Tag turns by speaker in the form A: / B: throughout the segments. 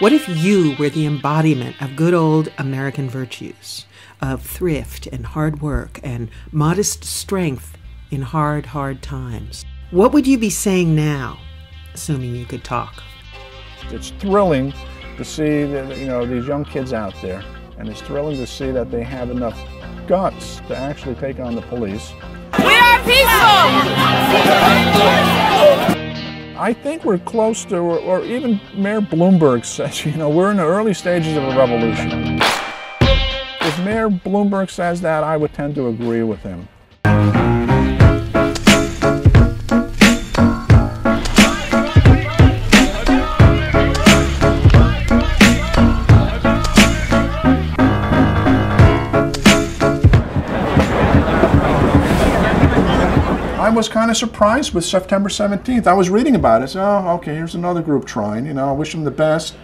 A: What if you were the embodiment of good old American virtues, of thrift and hard work and modest strength in hard, hard times? What would you be saying now, assuming you could talk?
B: It's thrilling to see that, you know these young kids out there, and it's thrilling to see that they have enough guts to actually take on the police.
C: We are peaceful.
B: I think we're close to, or, or even Mayor Bloomberg says, you know, we're in the early stages of a revolution. If Mayor Bloomberg says that, I would tend to agree with him. Was kind of surprised with September 17th. I was reading about it. So, oh, okay, here's another group trying. You know, I wish them the best.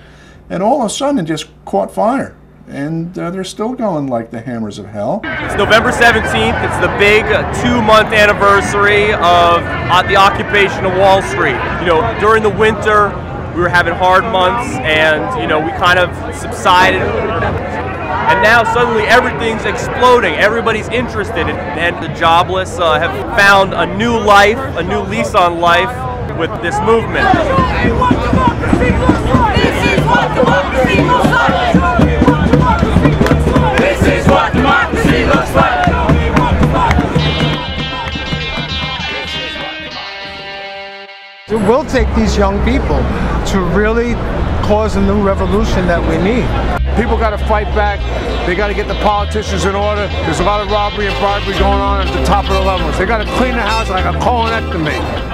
B: And all of a sudden, it just caught fire. And uh, they're still going like the hammers of hell.
D: It's November 17th. It's the big two-month anniversary of uh, the occupation of Wall Street. You know, during the winter, we were having hard months, and you know, we kind of subsided and now suddenly everything's exploding. Everybody's interested, and, and the jobless uh, have found a new life, a new lease on life with this movement.
E: It will take these young people to really cause a new revolution that we need. People got to fight back. They got to get the politicians in order. There's a lot of robbery and bribery going on at the top of the levels. They got to clean the house like a colonectomy.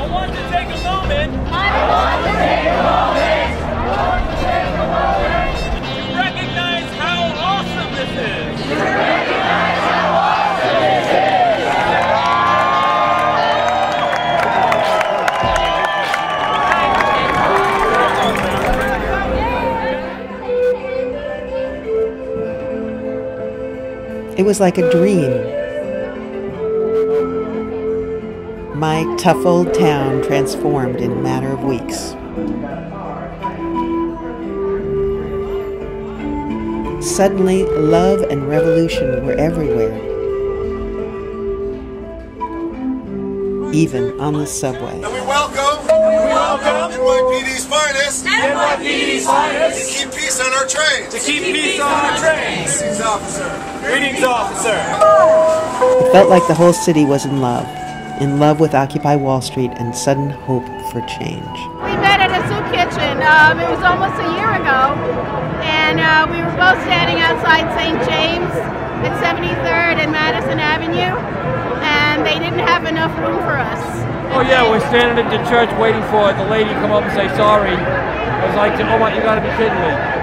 A: It was like a dream. My tough old town transformed in a matter of weeks. Suddenly, love and revolution were everywhere, even on the subway.
F: And we welcome, and we welcome NYPD's finest,
C: NYPD's finest.
F: to keep peace on our trains.
D: To keep peace on our trains.
F: Greetings, officer.
D: Greetings, officer.
A: It felt like the whole city was in love, in love with Occupy Wall Street and sudden hope for change.
G: We met at a soup kitchen. Um, it was almost a year ago, and uh, we were both standing outside St. James at 73rd and Madison Avenue, and they didn't have enough room for us.
H: Oh yeah, we're standing at the church waiting for the lady to come up and say sorry. I was like, oh my, you gotta be kidding me.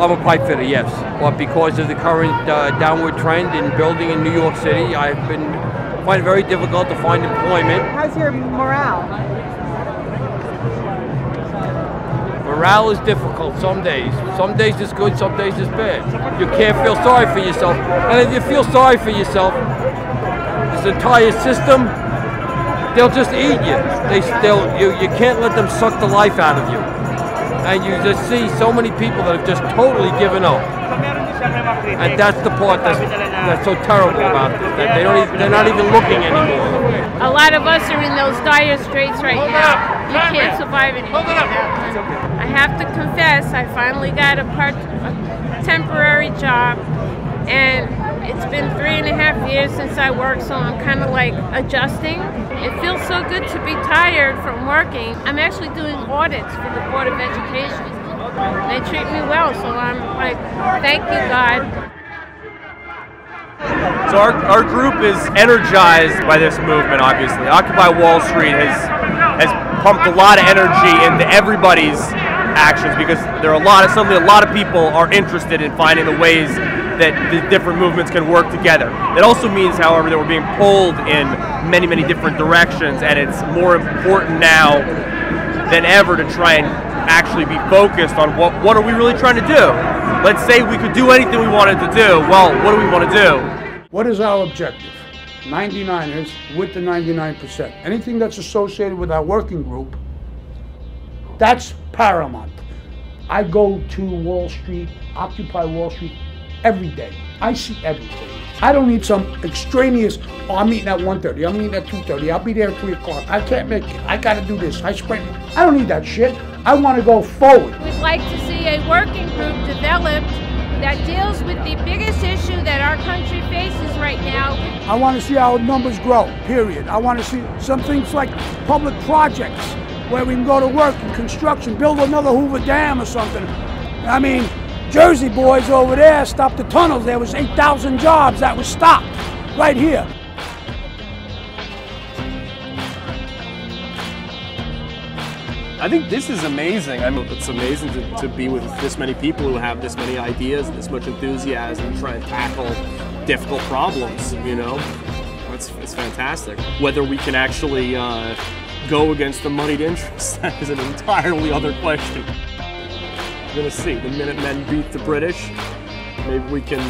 H: I'm a pipe fitter, yes, but because of the current uh, downward trend in building in New York City, I've been finding it very difficult to find employment.
G: How's your morale?
H: Morale is difficult some days. Some days it's good, some days it's bad. You can't feel sorry for yourself. And if you feel sorry for yourself, this entire system, they'll just eat you. They still you you can't let them suck the life out of you. And you just see so many people that have just totally given up. And that's the part that's, that's so terrible about this. That they don't even, they're not even looking anymore.
G: A lot of us are in those dire straits right now. You can't survive it. I have to confess, I finally got a part, a temporary job, and it's been three and a half years since I worked, so I'm kind of like adjusting. It feels so good to be tired from working. I'm actually doing audits for the Board of Education. They treat me well, so I'm like, thank you, God.
D: So our, our group is energized by this movement. Obviously, Occupy Wall Street has has pumped a lot of energy into everybody's actions because there are a lot of suddenly a lot of people are interested in finding the ways that the different movements can work together. It also means, however, that we're being pulled in many many different directions, and it's more important now than ever to try and actually be focused on what what are we really trying to do. Let's say we could do anything we wanted to do. Well, what do we want to do?
E: What is our objective? 99ers with the 99%. Anything that's associated with our working group, that's paramount.
I: I go to Wall Street, Occupy Wall Street every day. I see everything. I don't need some extraneous, oh, I'm meeting at 1.30, I'm meeting at 2.30, I'll be there at 3 o'clock. I can't make it. I got to do this. I sprint. I don't need that shit. I want to go forward.
G: We'd like to see a working group developed that deals with the biggest issue that our country faces right now.
I: I want to see our numbers grow, period. I want to see some things like public projects where we can go to work in construction, build another Hoover Dam or something. I mean, Jersey boys over there stopped the tunnels. There was 8,000 jobs that was stopped right here.
D: I think this is amazing. I mean, it's amazing to, to be with this many people who have this many ideas and this much enthusiasm and try and tackle difficult problems, you know? It's, it's fantastic. Whether we can actually uh, go against the moneyed interests, that is an entirely other question. We're gonna see. The Minutemen beat the British. Maybe we can,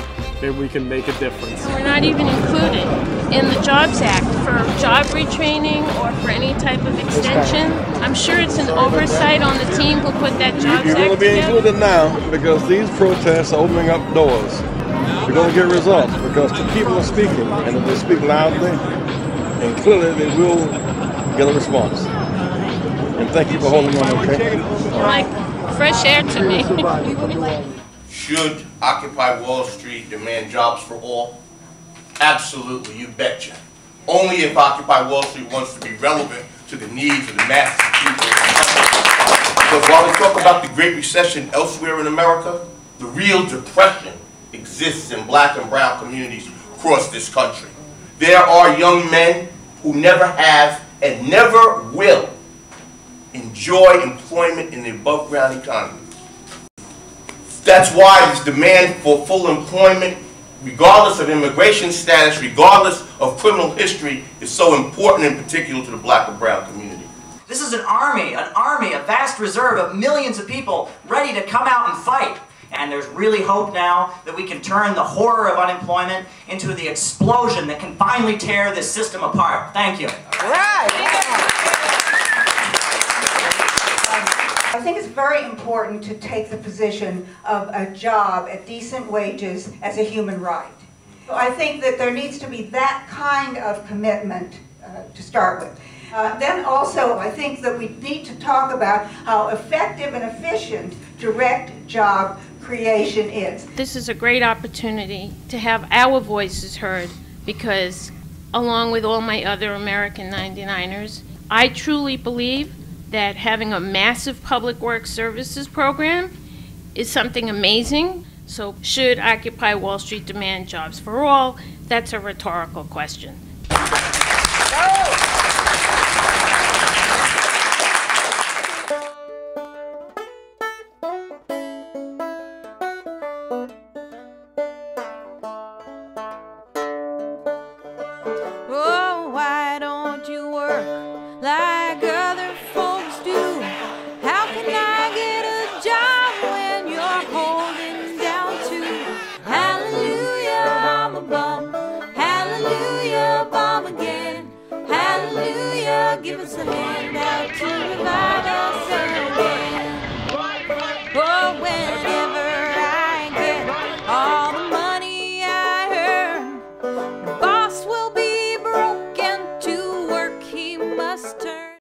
D: maybe we can make a difference.
G: We're not even included in the Jobs Act for job retraining or for any type of extension. I'm sure it's an oversight on the team who put that Jobs
F: You're going to
G: Act
F: be
G: together.
F: included now because these protests are opening up doors. We're going to get results because the people are speaking, and if they speak loudly and clearly, they will get a response. And thank you for holding on, okay?
G: Like fresh air to me.
J: Should Occupy Wall Street demand jobs for all? Absolutely, you betcha. Only if Occupy Wall Street wants to be relevant to the needs of the masses of people. Because while we talk about the Great Recession elsewhere in America, the real depression exists in black and brown communities across this country. There are young men who never have and never will enjoy employment in the above ground economy. That's why this demand for full employment, regardless of immigration status, regardless of criminal history, is so important in particular to the black and brown community.
K: This is an army, an army, a vast reserve of millions of people ready to come out and fight. And there's really hope now that we can turn the horror of unemployment into the explosion that can finally tear this system apart. Thank you.
L: I think it's very important to take the position of a job at decent wages as a human right. So I think that there needs to be that kind of commitment uh, to start with. Uh, then also, I think that we need to talk about how effective and efficient direct job creation is.
G: This is a great opportunity to have our voices heard because, along with all my other American 99ers, I truly believe that having a massive public works services program is something amazing. So, should Occupy Wall Street demand jobs for all? That's a rhetorical question. give us a hand out to revive.